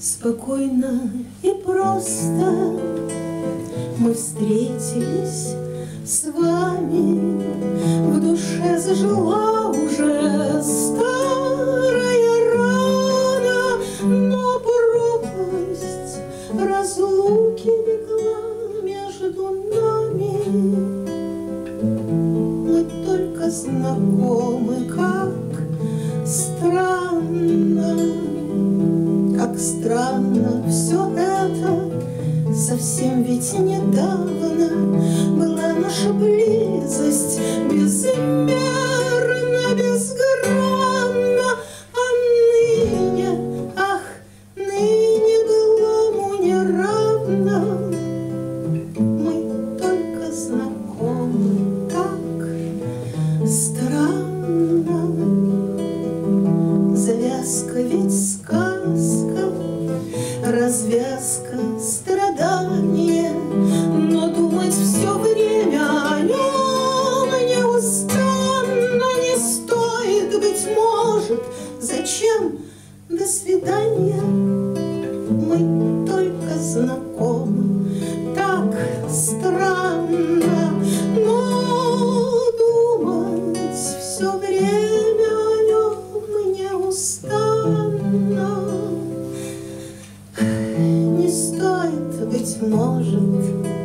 Спокойно и просто мы встретились с вами. В душе зажила уже старая рана, но пропасть разлуки легла между нами. Мы только знакомы, как как странно все это Совсем ведь недавно была наша близость безмерно, безгранна, а ныне, ах, ныне былому не равна. Мы только знакомы так странно. Завязка развязка страдания, но думать все время о нем неустанно не стоит, быть может, зачем? До свидания. Мы только знакомы, так странно, быть может,